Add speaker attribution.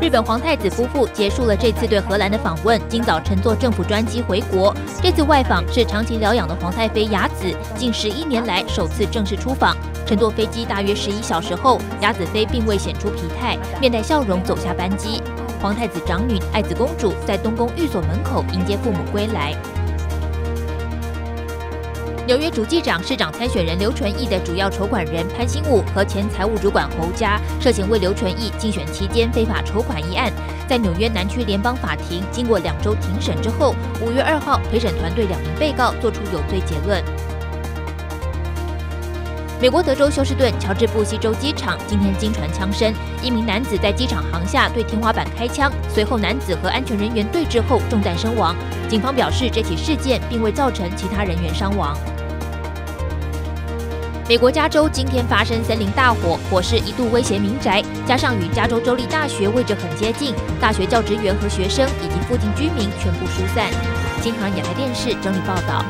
Speaker 1: 日本皇太子夫妇结束了这次对荷兰的访问，今早乘坐政府专机回国。这次外访是长期疗养的皇太妃雅子近十一年来首次正式出访。乘坐飞机大约十一小时后，雅子妃并未显出疲态，面带笑容走下班机。皇太子长女爱子公主在东宫寓所门口迎接父母归来。纽约主计长市长参选人刘纯义的主要筹款人潘兴武和前财务主管侯家涉嫌为刘纯义竞选期间非法筹款一案，在纽约南区联邦法庭经过两周庭审之后，五月二号陪审团对两名被告作出有罪结论。美国德州休斯顿乔治布希州机场今天惊传枪声，一名男子在机场航下对天花板开枪，随后男子和安全人员对峙后中弹身亡。警方表示，这起事件并未造成其他人员伤亡。美国加州今天发生森林大火，火势一度威胁民宅，加上与加州州立大学位置很接近，大学教职员和学生以及附近居民全部疏散。金航亚太电视整理报道。